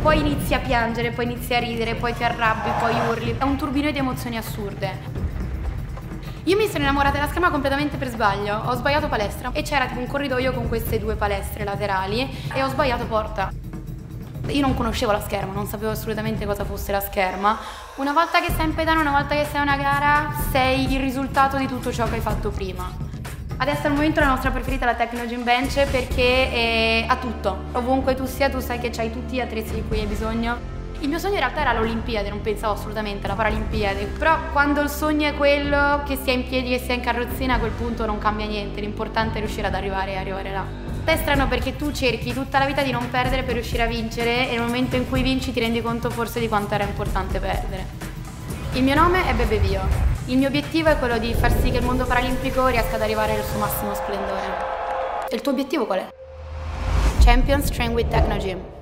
poi inizi a piangere, poi inizi a ridere, poi ti arrabbi, poi urli. È un turbine di emozioni assurde. Io mi sono innamorata della scherma completamente per sbaglio. Ho sbagliato palestra e c'era tipo un corridoio con queste due palestre laterali e ho sbagliato porta. Io non conoscevo la scherma, non sapevo assolutamente cosa fosse la scherma. Una volta che sei in pedana, una volta che sei a una gara, sei il risultato di tutto ciò che hai fatto prima. Adesso al momento la nostra preferita è la Tecno Bench perché ha tutto. Ovunque tu sia, tu sai che hai tutti gli attrezzi di cui hai bisogno. Il mio sogno in realtà era l'Olimpiade, non pensavo assolutamente alla Paralimpiade, però quando il sogno è quello che sia in piedi, che sia in carrozzina, a quel punto non cambia niente, l'importante è riuscire ad arrivare e arrivare là. È strano perché tu cerchi tutta la vita di non perdere per riuscire a vincere e nel momento in cui vinci ti rendi conto forse di quanto era importante perdere. Il mio nome è Bebe Bio. Il mio obiettivo è quello di far sì che il mondo paralimpico riesca ad arrivare al suo massimo splendore. E il tuo obiettivo qual è? Champions Train with Techno Gym.